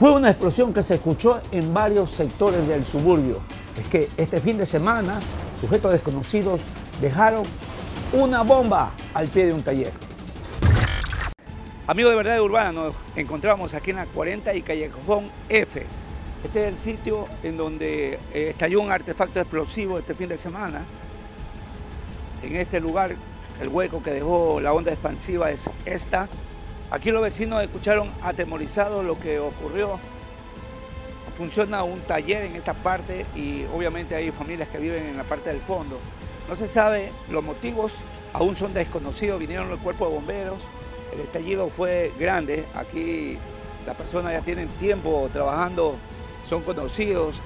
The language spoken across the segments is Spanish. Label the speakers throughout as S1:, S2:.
S1: Fue una explosión que se escuchó en varios sectores del suburbio. Es que este fin de semana, sujetos desconocidos dejaron una bomba al pie de un taller. Amigos de Verdad Urbana, nos encontramos aquí en la 40 y Callejón F. Este es el sitio en donde eh, estalló un artefacto explosivo este fin de semana. En este lugar, el hueco que dejó la onda expansiva es esta. Aquí los vecinos escucharon atemorizados lo que ocurrió. Funciona un taller en esta parte y obviamente hay familias que viven en la parte del fondo. No se sabe los motivos, aún son desconocidos, vinieron los cuerpos de bomberos, el estallido fue grande, aquí las personas ya tienen tiempo trabajando, son conocidos,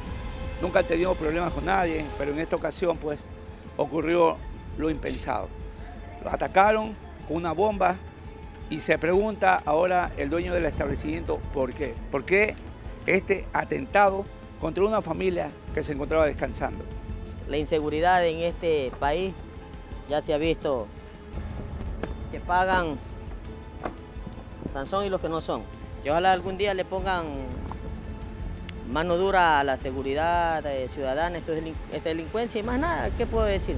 S1: nunca han tenido problemas con nadie, pero en esta ocasión pues ocurrió lo impensado. Los atacaron con una bomba, y se pregunta ahora el dueño del establecimiento por qué. ¿Por qué este atentado contra una familia que se encontraba descansando?
S2: La inseguridad en este país ya se ha visto que pagan Sansón y los que no son. Que ojalá algún día le pongan mano dura a la seguridad ciudadana, esto es, esta delincuencia y más nada, ¿qué puedo decir?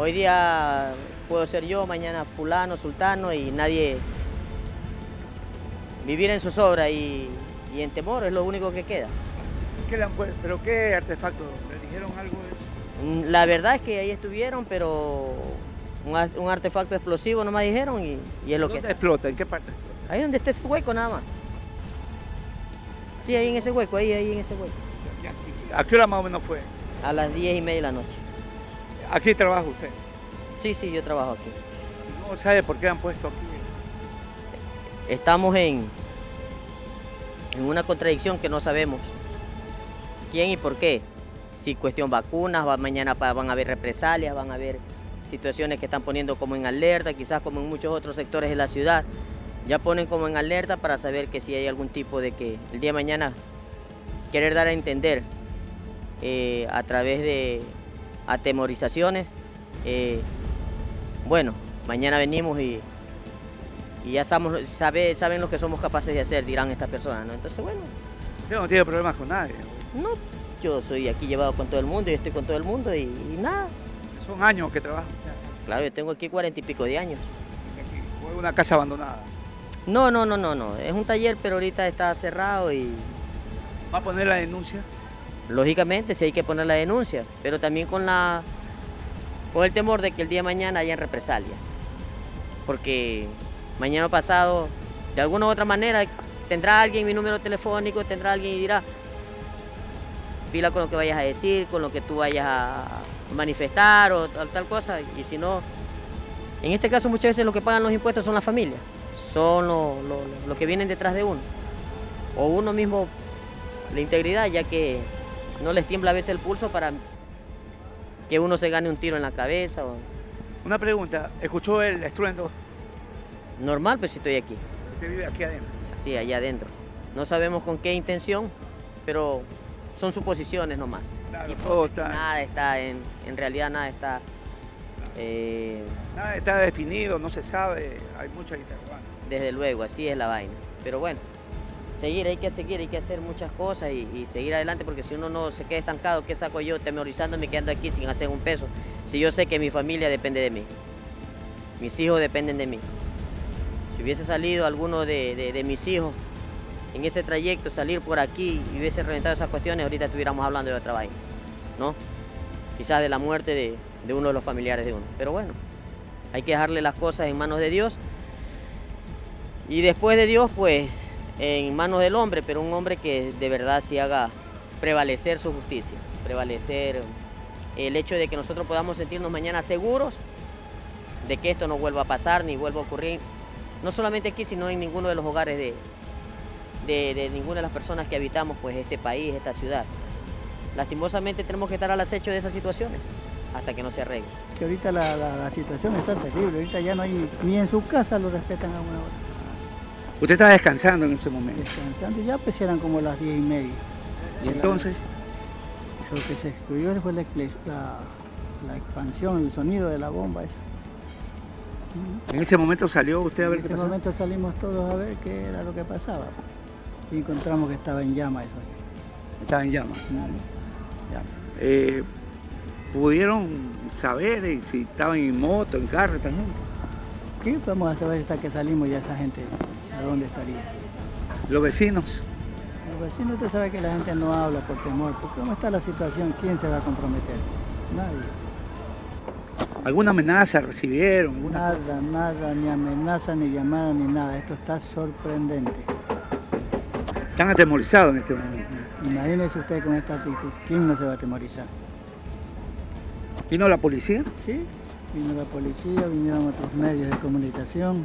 S2: Hoy día puedo ser yo, mañana fulano, sultano y nadie vivir en zozobra y, y en temor es lo único que queda.
S1: ¿Qué le han puesto? ¿Pero qué artefacto? ¿Le dijeron algo de eso?
S2: Mm, la verdad es que ahí estuvieron, pero un, artefacto explosivo no me dijeron y, es lo
S1: ¿Dónde
S2: que...
S1: explota? ¿En qué parte explota?
S2: Ahí donde está ese hueco nada más. Sí, ahí en ese hueco, ahí, ahí en ese hueco.
S1: ¿A qué hora más o menos fue?
S2: A las diez y media de la noche.
S1: ¿Aquí trabaja usted?
S2: Sí, sí, yo trabajo aquí.
S1: ¿No sabe por qué han puesto aquí?
S2: Estamos en, en una contradicción que no sabemos quién y por qué. Si cuestión vacunas, va, mañana van a haber represalias, van a haber situaciones que están poniendo como en alerta, quizás como en muchos otros sectores de la ciudad. Ya ponen como en alerta para saber que si hay algún tipo de que el día de mañana querer dar a entender eh, a través de atemorizaciones eh, bueno, mañana venimos y, ya sabemos, sabe, saben lo que somos capaces de hacer, dirán estas personas, ¿no? Entonces, bueno.
S1: Yo no tiene problemas con nadie.
S2: No, yo soy aquí llevado con todo el mundo y estoy con todo el mundo y, nada.
S1: Son años que trabajo.
S2: Claro, yo tengo aquí cuarenta y pico de años.
S1: ¿Fue una casa abandonada?
S2: No, no, no, no, no. Es un taller, pero ahorita está cerrado y...
S1: ¿Va a poner la denuncia?
S2: Lógicamente, sí hay que poner la denuncia, pero también con la con el temor de que el día de mañana hayan represalias. Porque mañana pasado, de alguna u otra manera, tendrá alguien mi número telefónico, tendrá alguien y dirá, pila con lo que vayas a decir, con lo que tú vayas a manifestar o tal, tal cosa. Y si no, en este caso muchas veces lo que pagan los impuestos son las familias, son los lo, que vienen detrás de uno. O uno mismo, la integridad, ya que no les tiembla a veces el pulso para que uno se gane un tiro en la cabeza. O...
S1: Una pregunta, ¿escuchó el estruendo?
S2: Normal, pues si estoy aquí.
S1: ¿Usted vive aquí adentro?
S2: Sí, allá adentro. No sabemos con qué intención, pero son suposiciones nomás. Nada está, en, realidad nada está...
S1: Eh, nada está definido, no se sabe, hay mucha interrogación.
S2: Desde luego, así es la vaina. Pero bueno, seguir, hay que seguir, hay que hacer muchas cosas y, seguir adelante porque si uno no se queda estancado, ¿qué saco yo temorizándome quedando aquí sin hacer un peso? Si yo sé que mi familia depende de mí, mis hijos dependen de mí. Si hubiese salido alguno de, mis hijos en ese trayecto, salir por aquí y hubiese reventado esas cuestiones, ahorita estuviéramos hablando de otra ¿no? Quizás de la muerte de, de uno de los familiares de uno. Pero bueno, hay que dejarle las cosas en manos de Dios. Y después de Dios, pues en manos del hombre, pero un hombre que de verdad sí haga prevalecer su justicia, prevalecer el hecho de que nosotros podamos sentirnos mañana seguros de que esto no vuelva a pasar ni vuelva a ocurrir, no solamente aquí, sino en ninguno de los hogares de, de, ninguna de las personas que habitamos pues, este país, esta ciudad. Lastimosamente tenemos que estar al acecho de esas situaciones hasta que no se arregle.
S3: Que ahorita la, la situación está terrible, ahorita ya no hay, ni en su casa lo respetan a una hora.
S1: Usted estaba descansando en ese momento.
S3: Descansando, ya pues eran como las diez y media.
S1: ¿Y entonces?
S3: Lo que se excluyó fue la, expansión, el sonido de la bomba. Esa.
S1: ¿En ese momento salió usted a ver qué pasaba?
S3: En ese momento salimos todos a ver qué era lo que pasaba. y encontramos que estaba en llamas eso.
S1: Estaba en llamas. Ya. Eh, ¿Pudieron saber eh, si estaban en moto, en carro, esta gente?
S3: ¿Qué vamos a saber hasta que salimos ya esa gente a dónde estaría?
S1: Los vecinos.
S3: Los vecinos usted sabe que la gente no habla por temor, porque cómo está la situación, ¿quién se va a comprometer? Nadie.
S1: ¿Alguna amenaza recibieron? ¿Alguna-
S3: Nada, nada, ni amenaza, ni llamada, ni nada. Esto está sorprendente.
S1: Están atemorizados en este momento.
S3: Imagínese usted con esta actitud, ¿quién no se va a atemorizar?
S1: ¿Vino la policía?
S3: Sí, vino la policía, vinieron otros medios de comunicación,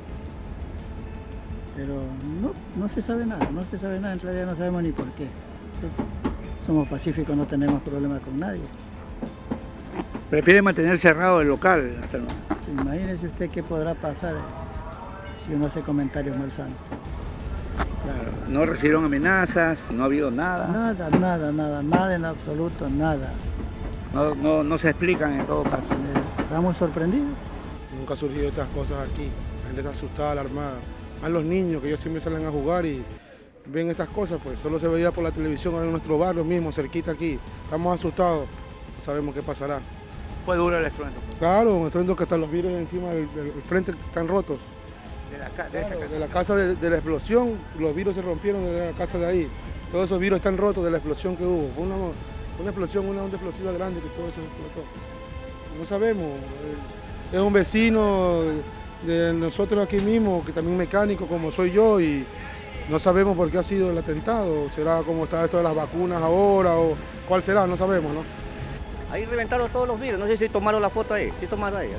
S3: pero no, no se sabe nada, no se sabe nada, en realidad no sabemos ni por qué. Somos pacíficos, no tenemos problemas con nadie.
S1: Prefiere mantener cerrado el local hasta el momento.
S3: Imagínese usted qué podrá pasar si uno hace comentarios malsanos.
S1: Claro. No recibieron amenazas, no ha habido nada.
S3: Nada, nada, nada, nada en absoluto, nada.
S1: No, no, no se explican en todo caso.
S3: Eh, Estamos sorprendidos.
S4: Nunca ha surgido estas cosas aquí. La gente está asustada, alarmada. Más los niños que ellos siempre salen a jugar y ven estas cosas, pues solo se veía por la televisión en nuestro barrio mismo, cerquita aquí. Estamos asustados, no sabemos qué pasará.
S1: Fue duro el estruendo.
S4: Claro, un estruendo que hasta los vidrios encima del, del frente están rotos.
S1: De, la, ca- de esa
S4: Claro,
S1: casa.
S4: de la casa de, de la explosión, los vidrios se rompieron de la casa de ahí. Todos esos vidrios están rotos de la explosión que hubo. Fue una, una explosión, una onda explosiva grande que todo eso explotó. No sabemos. eh, Es un vecino de nosotros aquí mismo, que también mecánico como soy yo, y no sabemos por qué ha sido el atentado. ¿Será como está esto de las vacunas ahora o cuál será? No sabemos, ¿no?
S5: Ahí reventaron todos los vidrios, no sé si tomaron la foto ahí, sí tomaron ahí.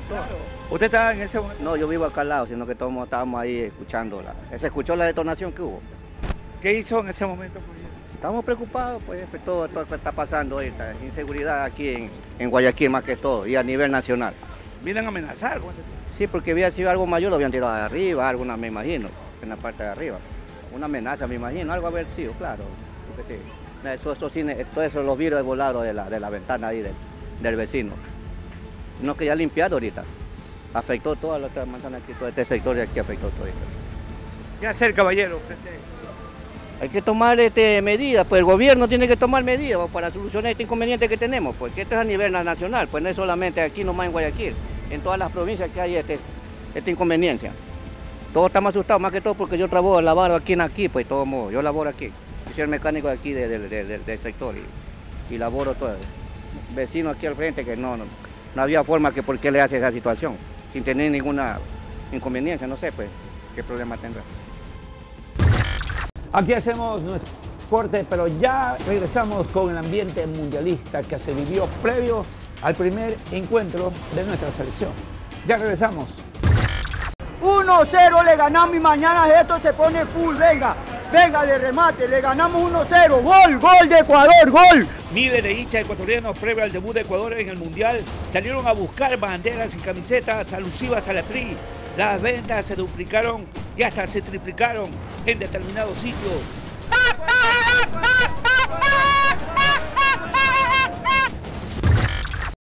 S1: ¿Usted estaba en ese momento?
S5: No, yo vivo acá al lado, sino que todos estábamos ahí escuchando. La, se escuchó la detonación que hubo.
S1: ¿Qué hizo en ese momento?
S5: Estamos preocupados, pues, por todo, todo lo que está pasando ahorita, inseguridad aquí en, en Guayaquil más que todo, y a nivel nacional.
S1: Vienen a amenazar.
S5: Sí, porque había sido algo mayor, lo habían tirado de arriba, alguna me imagino, en la parte de arriba. Una amenaza, me imagino, algo haber sido, claro. Porque sí, eso, eso, sí, todo eso, los vidrios volaron de la, de la ventana ahí del, del vecino. No que ya limpiado ahorita. Afectó toda la otra manzana aquí, todo este sector de aquí afectó todo esto.
S1: ¿Qué hacer, caballero?
S5: Hay que tomar este, medidas, pues el gobierno tiene que tomar medidas para solucionar este inconveniente que tenemos, porque esto es a nivel nacional, pues no es solamente aquí nomás en Guayaquil, en todas las provincias que hay este, esta inconveniencia. Todos estamos asustados, más que todo porque yo trabajo, laboro aquí en aquí, pues todo modo, yo laboro aquí. Yo soy el mecánico de aquí de- de- de- de- del sector y, y laboro todo. Vecino aquí al frente que no, no, no había forma que por qué le hace esa situación, sin tener ninguna inconveniencia, no sé pues qué problema tendrá.
S6: Aquí hacemos nuestro corte, pero ya regresamos con el ambiente mundialista que se vivió previo al primer encuentro de nuestra selección. Ya regresamos.
S7: 1-0 le ganamos y mañana esto se pone full, venga, venga de remate, le ganamos 1-0, gol, gol de Ecuador, gol.
S1: Miles de hinchas ecuatorianos previo al debut de Ecuador en el Mundial salieron a buscar banderas y camisetas alusivas a la tri. Las ventas se duplicaron y hasta se triplicaron en determinados sitios